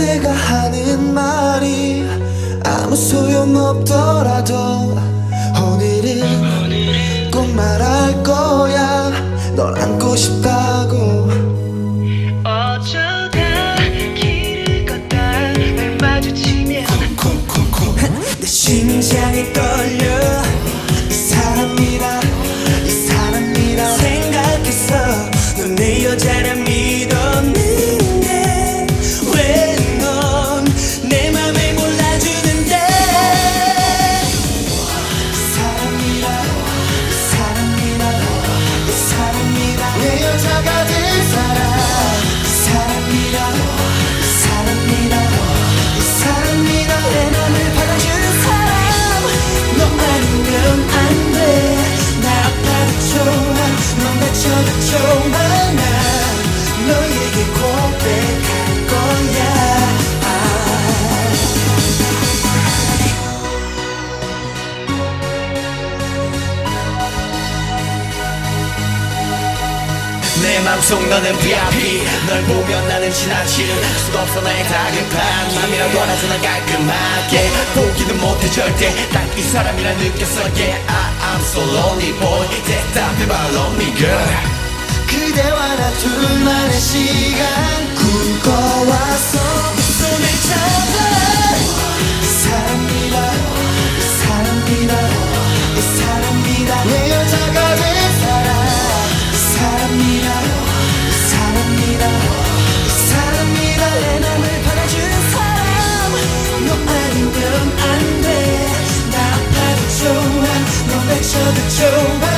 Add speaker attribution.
Speaker 1: 내가 하는 말이 아무 소용 없더라도 오늘은 꼭 말할 거야. 널 안고 싶다고.
Speaker 2: 어쩌다 길을 걷다 날 마주치면
Speaker 1: 내 심장이 떨려 내
Speaker 3: 맘속 너는 VIP 널 보면 나는 지나칠 수도 없어 나의 다급한 맘이라도 하나서 난 깔끔하게. 보기도 못해 절대 딱 이 사람이라 느꼈어. Yeah I, I'm so lonely boy. 대답해봐 love me girl.
Speaker 1: 그대와 나 둘만의 꿈꿔왔어 show.